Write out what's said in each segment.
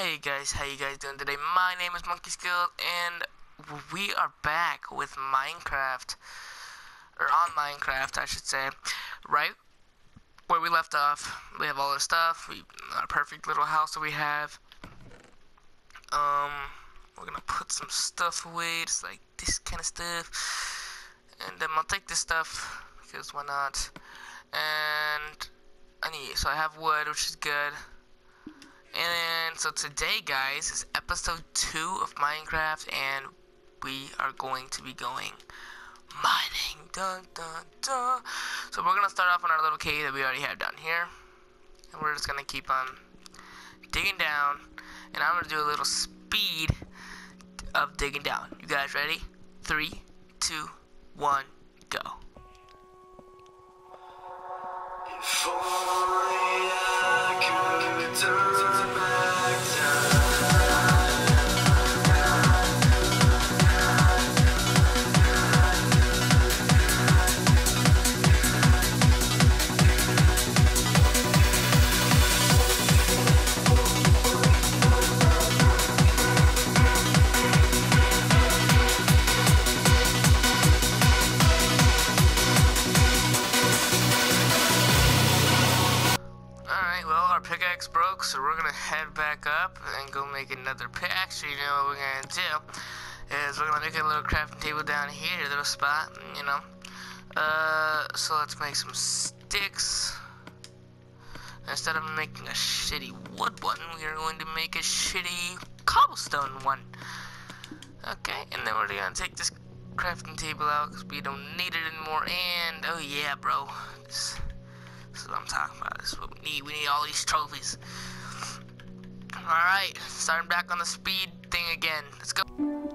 Hey guys, how you guys doing today? My name is Monkey Skill, and we are back with Minecraft, or on Minecraft, I should say, right where we left off. We have all our stuff, we our perfect little house that we have. Um, we're gonna put some stuff away, just like this kind of stuff, and then I'll take this stuff because why not? And I need so I have wood, which is good. And so today, guys, is episode 2 of Minecraft, and we are going to be going mining. Dun, dun, dun. So we're going to start off on our little cave that we already have down here. And we're just going to keep on digging down. And I'm going to do a little speed of digging down. You guys ready? Three, two, one, go. Pickaxe broke, so we're gonna head back up and go make another pickaxe. You know what we're gonna do is we're gonna make a little crafting table down here, little spot, you know. Uh, so let's make some sticks. Instead of making a shitty wood one, we are going to make a shitty cobblestone one. Okay, and then we're gonna take this crafting table out because we don't need it anymore. And oh yeah, bro, this is what I'm talking about. This is what we need. We need all these trophies. All right, starting back on the speed thing again. Let's go.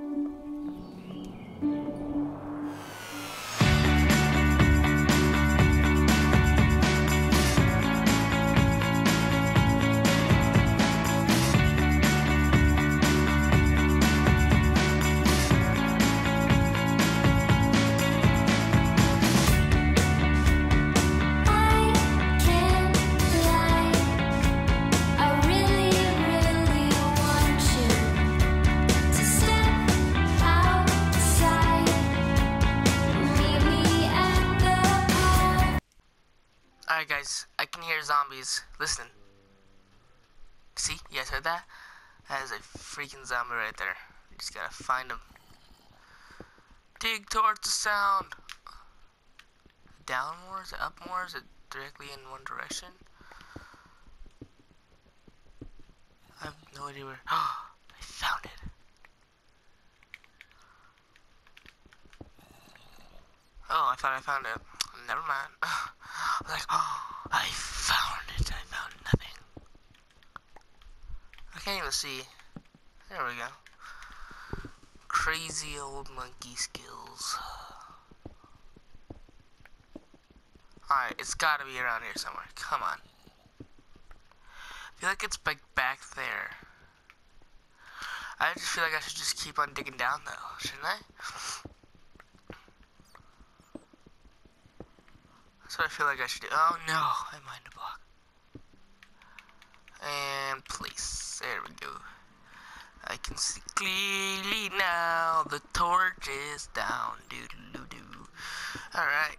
Guys, I can hear zombies. Listen. See, you guys heard that? That is a freaking zombie right there. Just gotta find him. Dig towards the sound. Down more? Is it up more? Is it directly in one direction? I have no idea where. Oh, I found it. Oh, I thought I found it. Never mind. I was like, oh, I found it. I found nothing. I can't even see. There we go. Crazy old monkey skills. Alright, it's gotta be around here somewhere. Come on. I feel like it's like back there. I just feel like I should just keep on digging down though, shouldn't I? What I feel like I should do. Oh no, I mined a block. And place. There we go. I can see clearly now. The torch is down. Doo doo doo doo. Alright.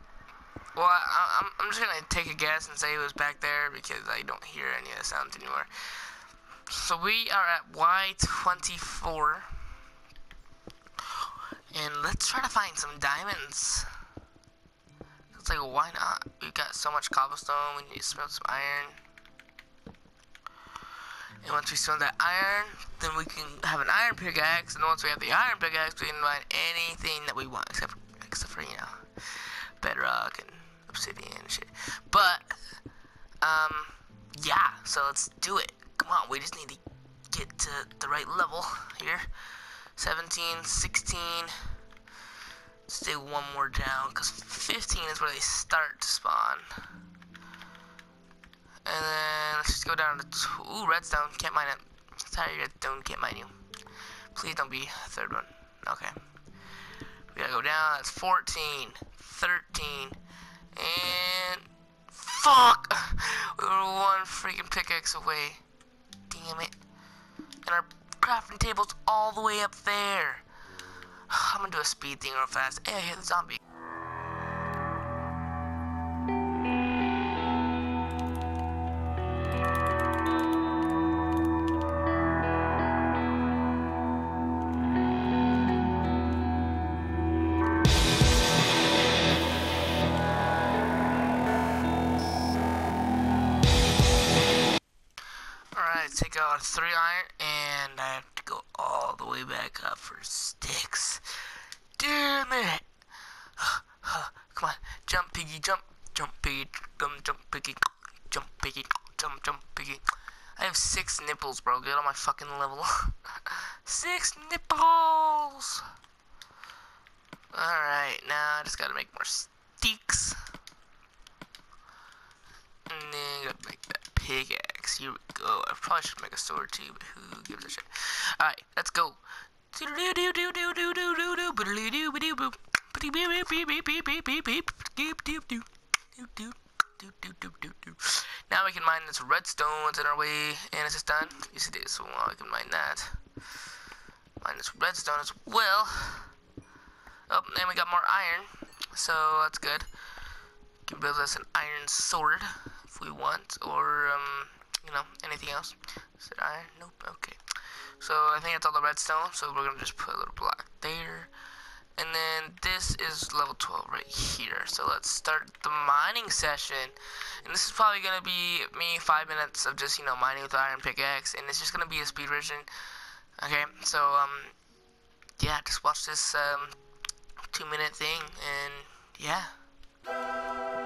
Well, I, I'm, I'm just gonna take a guess and say it was back there because I don't hear any of the sounds anymore. So we are at Y24. And let's try to find some diamonds. It's like, why not? We've got so much cobblestone, we need to smelt some iron. And once we smelt that iron, then we can have an iron pickaxe. And once we have the iron pickaxe, we can find anything that we want, except for, except for you know, bedrock and obsidian and shit. But, um, yeah, so let's do it. Come on, we just need to get to the right level here. 17, 16. Let's do one more down, because 15 is where they start to spawn. And then let's just go down to, t- ooh, redstone, can't mine it. Sorry, redstone, can't mine you. Please don't be third one. Okay. We gotta go down, that's 14, 13, and fuck! We were one freaking pickaxe away. Damn it. and our crafting table's all the way up there. I'm gonna do a speed thing real fast. Hey, I hit the zombie. Alright, take out three iron, and I have to go all the way back up for sticks. Damn it! Come on, jump, piggy, jump, jump, piggy, jump, jump, piggy, jump, piggy, jump, jump, piggy. I have six nipples, bro. Get on my fucking level. six nipples! Alright, now I just gotta make more sticks. And then gotta make that pickaxe. Here we go. I probably should make a sword too, but who gives a shit? Alright, let's go. Now we can mine this redstone that's in our way, and it's just done. Yes, it is. So well, we can mine that. Mine this redstone as well. Oh, and we got more iron, so that's good can build us an iron sword if we want, or um, you know, anything else. Is it iron? Nope. Okay. So I think it's all the redstone. So we're gonna just put a little block there, and then this is level 12 right here. So let's start the mining session. And this is probably gonna be me five minutes of just you know mining with iron pickaxe, and it's just gonna be a speed version. Okay. So um, yeah, just watch this um two minute thing, and yeah.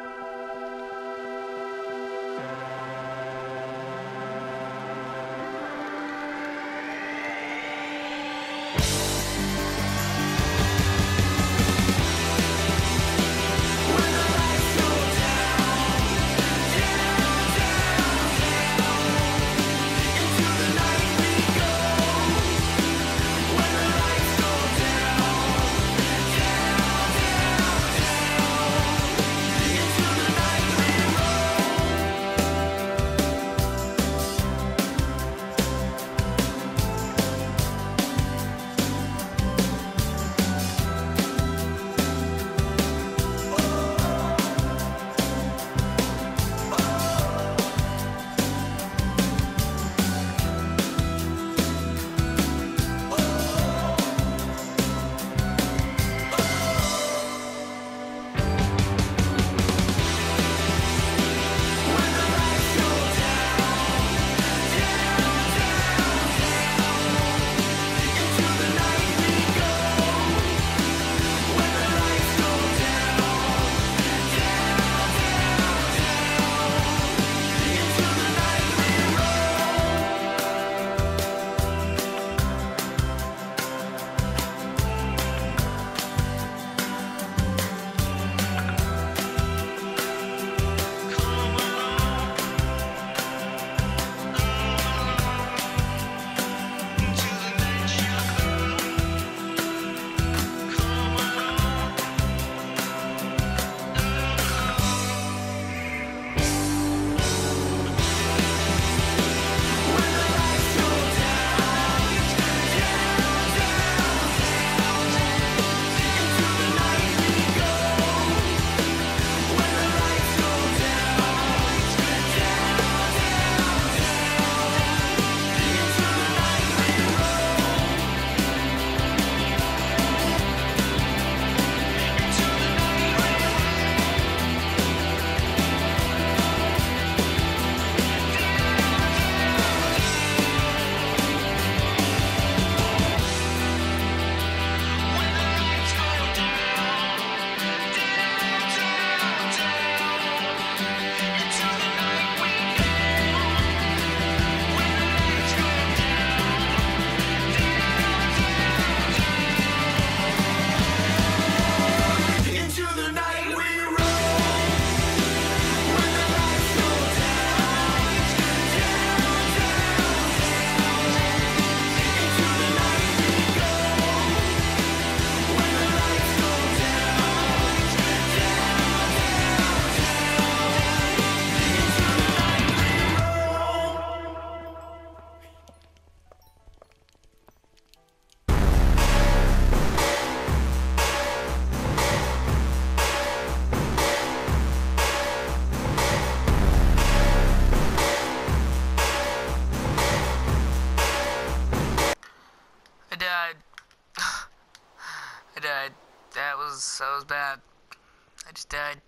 Died.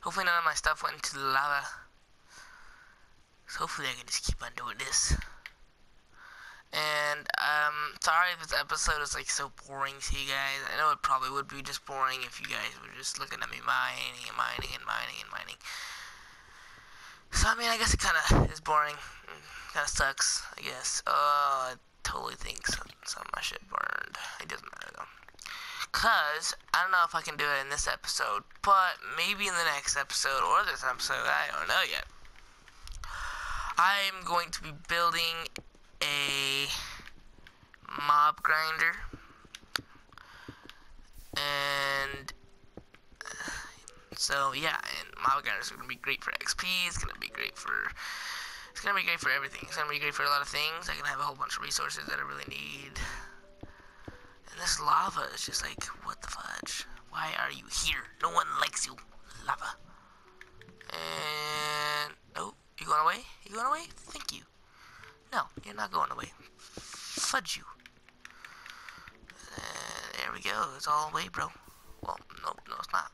Hopefully none of my stuff went into the lava. So hopefully I can just keep on doing this. And um, sorry if this episode is like so boring to you guys. I know it probably would be just boring if you guys were just looking at me mining and mining and mining and mining. So I mean, I guess it kind of is boring. Kind of sucks, I guess. Uh, I totally think some, some of my shit burned. It doesn't matter though. Cause I don't know if I can do it in this episode, but maybe in the next episode or this episode. I don't know yet. I'm going to be building a mob grinder and so yeah and mob grinders are going to be great for xp it's going to be great for it's to be great for everything it's to be great for a lot of things i can have a whole bunch of resources that i really need this lava is just like what the fudge why are you here no one likes you lava and oh you going away you going away thank you no, you're not going away. Fudge you. And there we go. It's all away, bro. Well, no, no, it's not.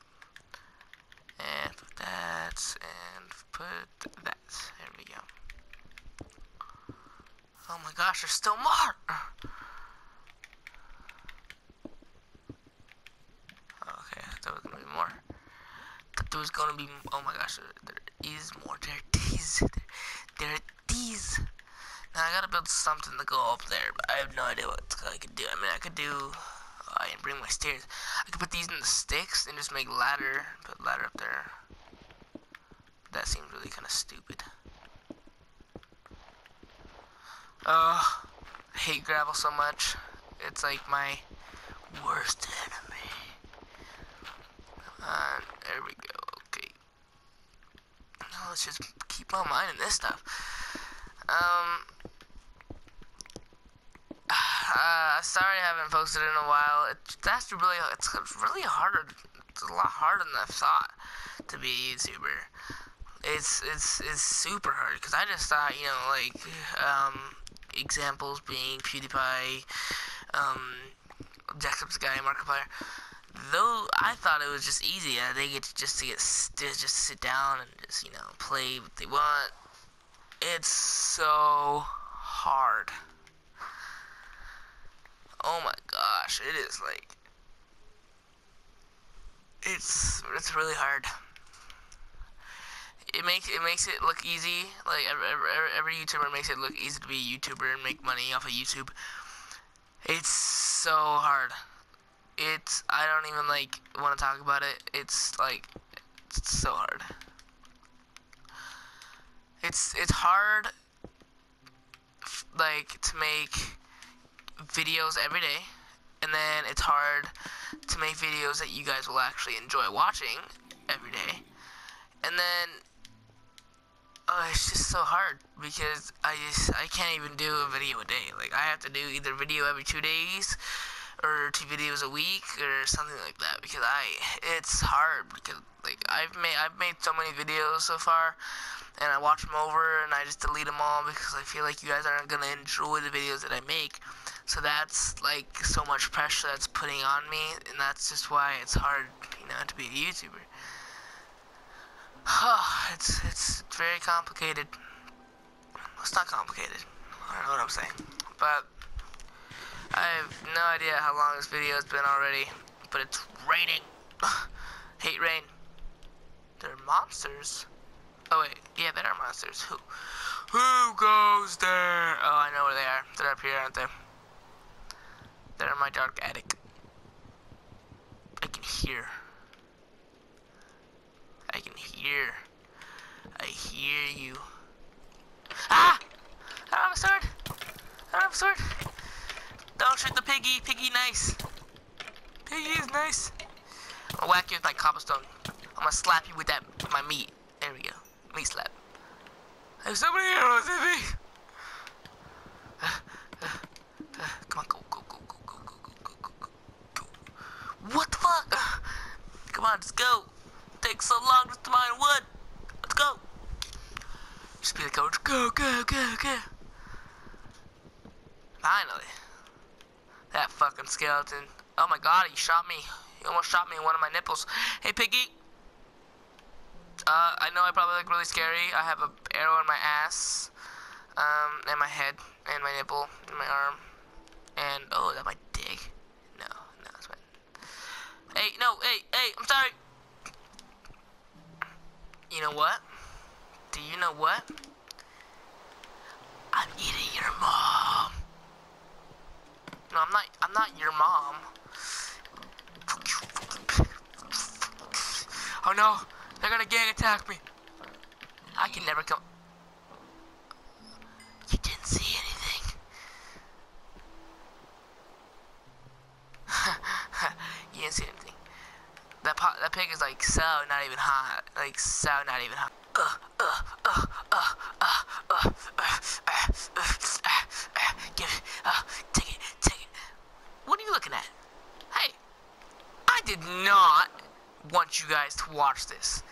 And put that, and put that. There we go. Oh my gosh, there's still more! Okay, I thought there was gonna be more. Thought there was gonna be. Oh my gosh, there, is more. There it is. There, it is. Now I gotta build something to go up there, but I have no idea what I could do. I mean, I could do. Oh, I didn't bring my stairs. I could put these in the sticks and just make ladder. Put ladder up there. That seems really kind of stupid. Oh, I hate gravel so much. It's like my worst enemy. Uh, there we go. Now let's just keep on mining this stuff. Um. Uh, sorry I haven't posted in a while. It, that's really it's really hard. It's a lot harder than I thought to be a YouTuber. It's it's it's super hard because I just thought you know like um, examples being PewDiePie, um, Jacksepticeye, Markiplier. Though I thought it was just easy. Uh, they get to just to get to just sit down and just you know play what they want. It's so hard. Oh my gosh, it is like it's it's really hard. It makes it makes it look easy. Like every, every, every YouTuber makes it look easy to be a YouTuber and make money off of YouTube. It's so hard. It's I don't even like want to talk about it. It's like it's so hard. It's it's hard like to make videos every day and then it's hard to make videos that you guys will actually enjoy watching every day and then oh, it's just so hard because I just I can't even do a video a day like I have to do either video every two days or two videos a week or something like that because I it's hard because like I've made I've made so many videos so far and I watch them over and I just delete them all because I feel like you guys aren't gonna enjoy the videos that I make. So that's like so much pressure that's putting on me and that's just why it's hard you know to be a YouTuber. It's it's very complicated. It's not complicated. I don't know what I'm saying. But I have no idea how long this video has been already, but it's raining. Hate rain. They're monsters. Oh wait, yeah, they are monsters. Who? Who goes there? Oh, I know where they are. They're up here, aren't they? They're in my dark attic. I can hear. I can hear. I hear you. Ah! I don't have a sword. I don't have a sword. Don't shoot the piggy. Piggy nice. Piggy is nice. I'll whack you with my cobblestone. I'm gonna slap you with that my meat. There we go. Meat slap. There's so many arrows in me. come on, go, go, go, go, go, go, go, go, go, go, go. What the fuck? Come on, let's go. takes so long to mine wood. Let's go. Just be coach. Go, go, go, go. Finally. That fucking skeleton. Oh my god, he shot me. He almost shot me in one of my nipples. Hey, Piggy. Uh, I know I probably look really scary. I have an arrow in my ass, um, and my head, and my nipple, and my arm, and oh, that my dick? No, no, that's my. Hey, no, hey, hey, I'm sorry. You know what? Do you know what? I'm eating your mom. No, I'm not. I'm not your mom. Oh no! They're gonna gang attack me. I can never come. You didn't see anything. you didn't see anything. That that pig is like so not even hot. Like so not even hot. Uh, uh, uh, uh, uh, uh, uh, uh, uh, uh, give it. Uh, take it. Take it. What are you looking at? Hey, I did not you guys to watch this.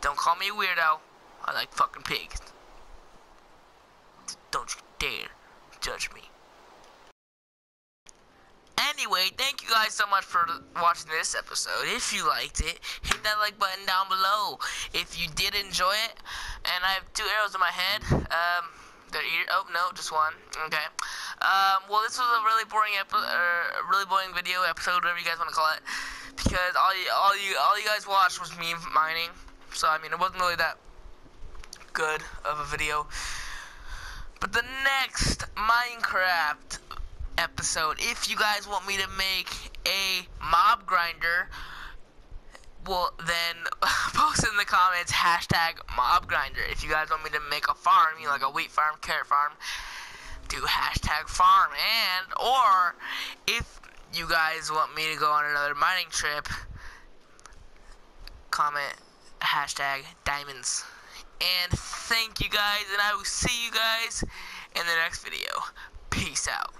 Don't call me a weirdo. I like fucking pigs. Don't you dare judge me. Anyway, thank you guys so much for watching this episode. If you liked it, hit that like button down below. If you did enjoy it, and I have two arrows in my head, um, Oh no, just one. Okay. Um, well, this was a really boring episode, uh, really boring video episode, whatever you guys want to call it, because all you, all you, all you guys watched was me mining. So I mean, it wasn't really that good of a video. But the next Minecraft episode, if you guys want me to make a mob grinder, well then post in the comments hashtag mob grinder. If you guys want me to make a farm, you know, like a wheat farm, carrot farm, do hashtag farm. And or if you guys want me to go on another mining trip, comment hashtag diamonds. And thank you guys, and I will see you guys in the next video. Peace out.